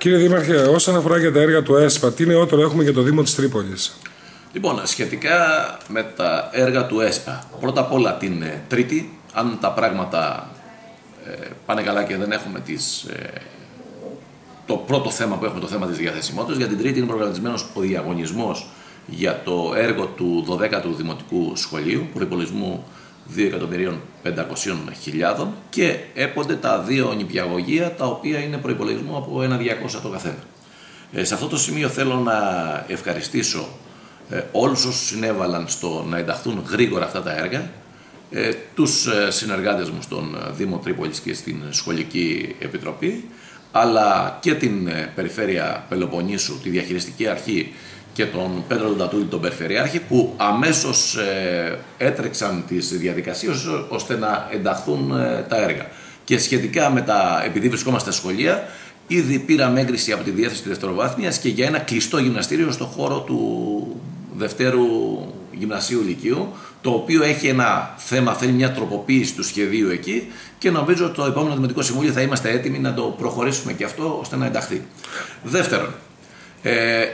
Κύριε Δήμαρχε, όσον αφορά για τα έργα του ΕΣΠΑ, τι νεότερο έχουμε για το Δήμο της Τρίπολης; Λοιπόν, σχετικά με τα έργα του ΕΣΠΑ, πρώτα απ' όλα την ε, Τρίτη, αν τα πράγματα ε, πάνε καλά και δεν έχουμε τις, ε, το πρώτο θέμα που έχουμε, το θέμα της διαθεσιμότητας, για την Τρίτη είναι προγραμματισμένος ο διαγωνισμός για το έργο του 12ου Δημοτικού Σχολείου, προϋπολογισμού 2.500.000 και έπονται τα δύο νηπιαγωγεία τα οποία είναι προϋπολογισμό από ένα 200 το καθένα. Ε, σε αυτό το σημείο θέλω να ευχαριστήσω ε, όλους όσους συνέβαλαν στο να ενταχθούν γρήγορα αυτά τα έργα, ε, τους ε, συνεργάτες μου στον Δήμο Τρίπολης και στην Σχολική Επιτροπή, αλλά και την Περιφέρεια Πελοποννήσου, τη Διαχειριστική Αρχή και τον Πέτρο Ντατούλη, τον Περιφερειάρχη, που αμέσως ε, έτρεξαν τις διαδικασίες ώστε να ενταχθούν ε, τα έργα. Και σχετικά με τα, επειδή βρισκόμαστε στα σχολεία, ήδη πήραμε έγκριση από τη Διεύθυνση Δευτεροβάθμιας και για ένα κλειστό γυμναστήριο στο χώρο του Δευτέρου Γυμνασίου Λυκείου, το οποίο έχει ένα θέμα, θέλει μια τροποποίηση του σχεδίου εκεί και νομίζω ότι το επόμενο Δημοτικό Συμβούλιο θα είμαστε έτοιμοι να το προχωρήσουμε και αυτό ώστε να ενταχθεί. Δεύτερον, ε,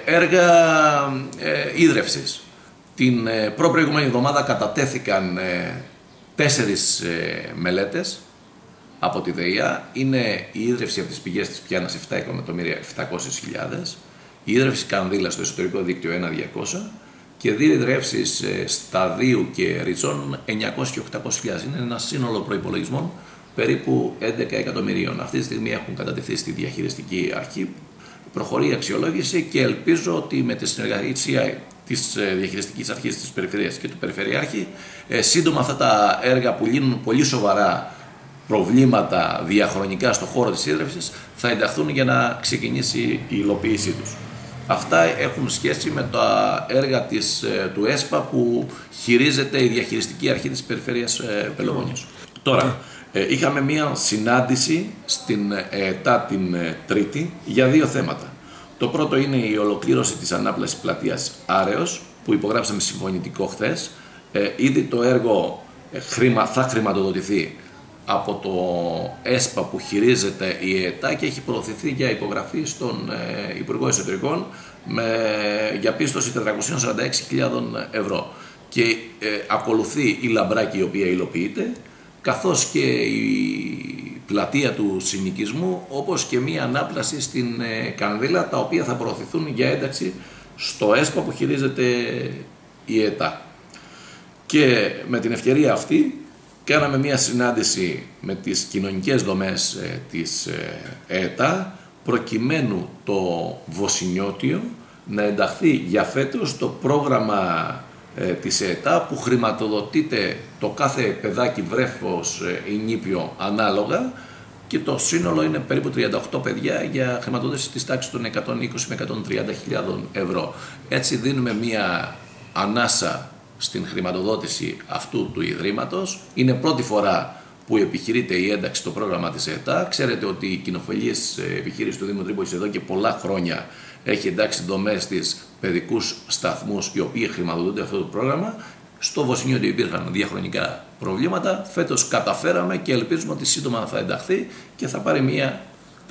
έργα ε, ίδρυυσης. Την ε, προπροηγούμενη εβδομάδα κατατέθηκαν ε, τέσσερις ε, μελέτες από τη ΔΕΙΑ. Είναι η ίδρυυση από τις πηγές της Πιάνας 7 εκατομμύρια 700.000, η ίδρυυση Κανδύλας στο εσωτερικό δίκτυο 1.200 και δύο ιδρεύσεις ε, Σταδίου και Ριζών 900 και 800.000. Είναι ένα σύνολο προϋπολογισμών περίπου 11 εκατομμυρίων. Αυτή τη στιγμή έχουν κατατεθεί στη διαχειριστική αρχή προχωρεί η αξιολόγηση και ελπίζω ότι με τη συνεργασία της ε, διαχειριστικής αρχής της Περιφερειας και του Περιφερειάρχη, ε, σύντομα αυτά τα έργα που λύνουν πολύ σοβαρά προβλήματα διαχρονικά στον χώρο της ίδρυυσης θα ενταχθούν για να ξεκινήσει η υλοποίησή τους. Αυτά έχουν σχέση με τα έργα της, ε, του ΕΣΠΑ που χειρίζεται η διαχειριστική αρχή της Περιφέρειας Πελοποννήσου. Τώρα, ε, είχαμε μία συνάντηση στην ΕΤΑ την ε, Τρίτη για δύο θέματα. Το πρώτο είναι η ολοκλήρωση της ανάπλασης πλατείας Άρεος που υπογράψαμε συμφωνητικό χθες. Ε, ήδη το έργο θα χρηματοδοτηθεί από το ΕΣΠΑ που χειρίζεται η ΕΤΑ και έχει προωθηθεί για υπογραφή στον Υπουργό Εσωτερικών με, για πίστοση 446.000 ευρώ. Και ακολουθεί η λαμπράκη η οποία υλοποιείται καθώς και η πλατεία του συνοικισμού, όπως και μία ανάπλαση στην ε, Κανδύλα, τα οποία θα προωθηθούν για ένταξη στο ΕΣΠΑ που χειρίζεται η ΕΤΑ. Και με την ευκαιρία αυτή κάναμε μία συνάντηση με τις κοινωνικές δομές ε, της ε, ΕΤΑ, προκειμένου το Βοσινιώτιο να ενταχθεί για φέτος στο πρόγραμμα ε, της ΕΤΑ που χρηματοδοτείται το κάθε παιδάκι βρέφος ή ε, νήπιο ανάλογα και το σύνολο είναι περίπου 38 παιδιά για χρηματοδότηση της τάξης των 120 με 130 ευρώ. Έτσι δίνουμε μία ανάσα στην χρηματοδότηση αυτού του Ιδρύματος. Είναι πρώτη φορά που επιχειρείται η ένταξη στο πρόγραμμα της ΕΤΑ. Ξέρετε ότι η κοινοφελής ε, επιχείρηση του Δήμου Τρίπολης εδώ και πολλά χρόνια έχει εντάξει δομές της παιδικούς σταθμούς οι οποίοι χρηματοδοτούνται αυτό το πρόγραμμα. Στο Βοσνίο υπήρχαν διαχρονικά προβλήματα. Φέτος καταφέραμε και ελπίζουμε ότι σύντομα θα ενταχθεί και θα πάρει μια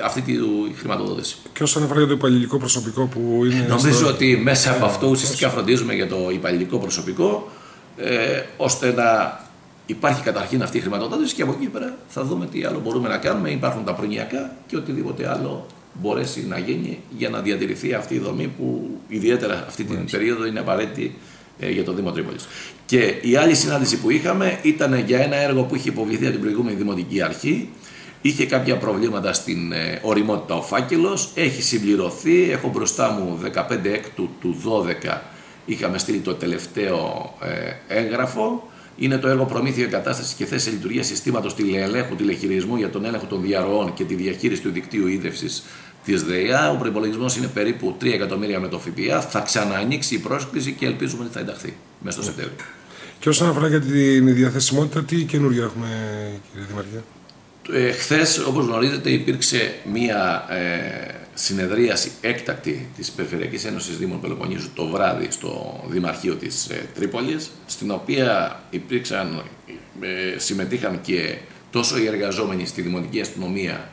αυτή τη χρηματοδότηση. Και όσον αφορά για το υπαλληλικό προσωπικό που είναι. Νομίζω ότι μέσα από αυτό ουσιαστικά φροντίζουμε για το υπαλληλικό προσωπικό, ε, ώστε να υπάρχει καταρχήν αυτή η χρηματοδότηση και από εκεί πέρα θα δούμε τι άλλο μπορούμε να κάνουμε. Υπάρχουν τα προνοιακά και οτιδήποτε άλλο μπορέσει να γίνει για να διατηρηθεί αυτή η δομή που ιδιαίτερα αυτή την περίοδο είναι απαραίτητη ε, για το Δήμο Τρίπολης. Και η άλλη συνάντηση που είχαμε ήταν για ένα έργο που είχε υποβληθεί από την προηγούμενη Δημοτική Αρχή. Είχε κάποια προβλήματα στην ε, οριμότητα ο φάκελος, έχει συμπληρωθεί. Έχω μπροστά μου 15 έκτου του 12 είχαμε στείλει το τελευταίο ε, έγγραφο. Είναι το έργο προμήθεια εγκατάστασης και θέση λειτουργία συστήματος τηλεελέγχου τηλεχειρισμού για τον έλεγχο των διαρροών και τη διαχείριση του δικτύου ίδρυυση της ΔΕΙΑ. Ο προπολογισμό είναι περίπου 3 εκατομμύρια με το ΦΠΑ. Θα ξαναανοίξει η πρόσκληση και ελπίζουμε ότι θα ενταχθεί μέσα στο Σεπτέμβριο. Και όσον αφορά για τη διαθεσιμότητα, τι καινούργια έχουμε, κύριε Δημαρχία; Ε, Χθες, όπως γνωρίζετε, υπήρξε μία ε, συνεδρίαση έκτακτη της Περιφερειακής Ένωσης Δήμων Πελοποννήσου το βράδυ στο Δημαρχείο της ε, Τρίπολης, στην οποία υπήρξαν, ε, συμμετείχαν και τόσο οι εργαζόμενοι στη Δημοτική Αστυνομία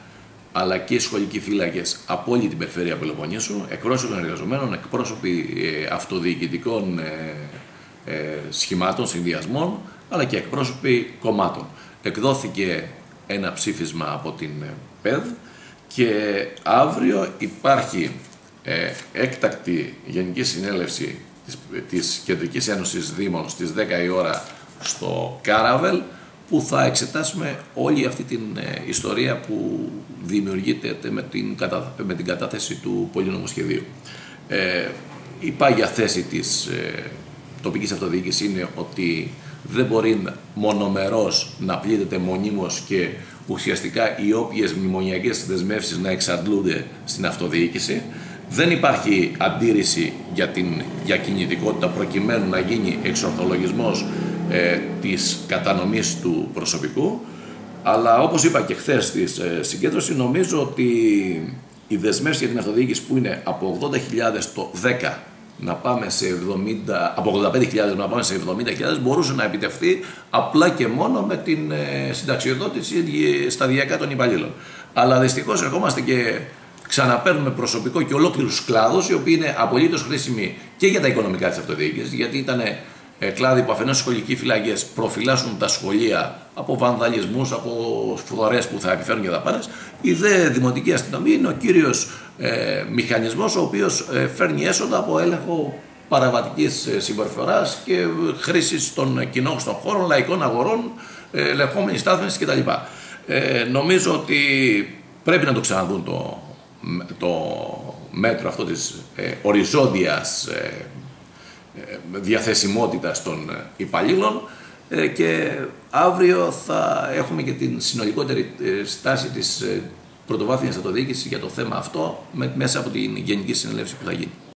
αλλά και οι σχολικοί φύλακες από όλη την περιφέρεια Πελοποννήσου, εκπρόσωποι των εργαζομένων, εκπρόσωποι ε, αυτοδιοικητικών ε, ε, σχημάτων, συνδυασμών, αλλά και εκπρόσωποι κομμάτων. Εκδόθηκε ένα ψήφισμα από την ΠΕΔ και αύριο υπάρχει έκτακτη Γενική Συνέλευση της, της Κεντρικής Ένωσης Δήμων στις 10 η ώρα στο Κάραβελ που θα εξετάσουμε όλη αυτή την ε, ιστορία που δημιουργείται με την, με την κατάθεση του πολυνομοσχεδίου. Ε, η πάγια θέση της ε, τοπικής αυτοδιοίκησης είναι ότι δεν μπορεί μονομερός να πλήττεται μονίμως και ουσιαστικά οι όποιες μνημονιακές δεσμεύσεις να εξαντλούνται στην αυτοδιοίκηση. Δεν υπάρχει αντίρρηση για, την, για κινητικότητα προκειμένου να γίνει εξορθολογισμός ε, της κατανομής του προσωπικού αλλά όπως είπα και χθες στη ε, συγκέντρωσης νομίζω ότι οι δεσμεύσεις για την αυτοδιοίκηση που είναι από 80.000 το 10 να πάμε σε 70, από 85.000 να πάμε σε 70.000 μπορούσε να επιτευχθεί απλά και μόνο με την ε, συνταξιοδότηση σταδιακά των υπαλλήλων. Αλλά δυστυχώς ερχόμαστε και ξαναπαίρνουμε προσωπικό και ολόκληρους κλάδους οι οποίοι είναι απολύτως χρήσιμοι και για τα οικονομικά της αυτοδιοίκησης γιατί ήταν ε, κλάδοι που αφενός σχολικοί φυλακέ προφυλάσσουν τα σχολεία από βανδαλισμούς, από φουδωρές που θα επιφέρουν και δαπάνες. Η δε δημοτική αστυνομία είναι ο κύριος ε, μηχανισμός ο οποίος ε, φέρνει έσοδα από έλεγχο παραβατικής ε, συμπεριφοράς και χρήσης των κοινών των χώρων, λαϊκών αγορών, ε, ελεγχόμενη στάθμιση κτλ. Ε, νομίζω ότι πρέπει να το ξαναδούν το, το μέτρο αυτό της ε, οριζόντιας ε, διαθεσιμότητας των ε, υπαλλήλων ε, και αύριο θα έχουμε και την συνολικότερη στάση της πρωτοβάθμιας αυτοδιοίκησης για το θέμα αυτό μέσα από την Γενική Συνελεύση που θα γίνει.